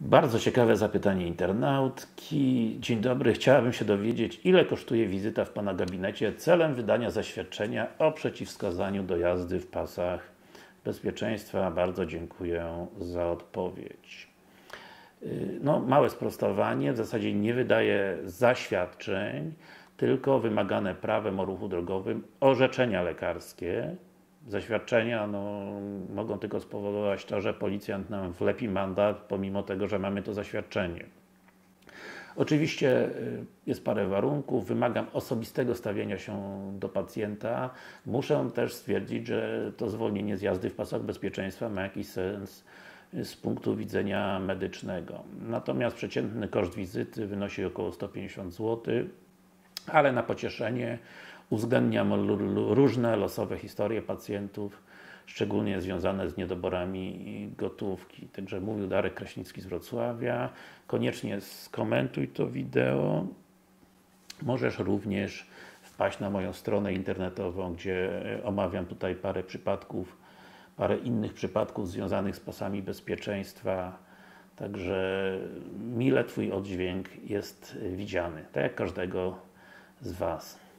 Bardzo ciekawe zapytanie internautki. Dzień dobry, chciałabym się dowiedzieć, ile kosztuje wizyta w Pana gabinecie celem wydania zaświadczenia o przeciwwskazaniu do jazdy w pasach bezpieczeństwa. Bardzo dziękuję za odpowiedź. Y, no, małe sprostowanie, w zasadzie nie wydaje zaświadczeń, tylko wymagane prawem o ruchu drogowym orzeczenia lekarskie, zaświadczenia no, mogą tylko spowodować to, że policjant nam wlepi mandat, pomimo tego, że mamy to zaświadczenie. Oczywiście y, jest parę warunków, wymagam osobistego stawienia się do pacjenta. Muszę też stwierdzić, że to zwolnienie z jazdy w pasach bezpieczeństwa ma jakiś sens z punktu widzenia medycznego. Natomiast przeciętny koszt wizyty wynosi około 150 zł, ale na pocieszenie Uwzględniam różne losowe historie pacjentów, szczególnie związane z niedoborami gotówki. Także mówił Darek Kraśnicki z Wrocławia. Koniecznie skomentuj to wideo. Możesz również wpaść na moją stronę internetową, gdzie omawiam tutaj parę przypadków, parę innych przypadków związanych z pasami bezpieczeństwa. Także mile Twój oddźwięk jest widziany, tak jak każdego z Was.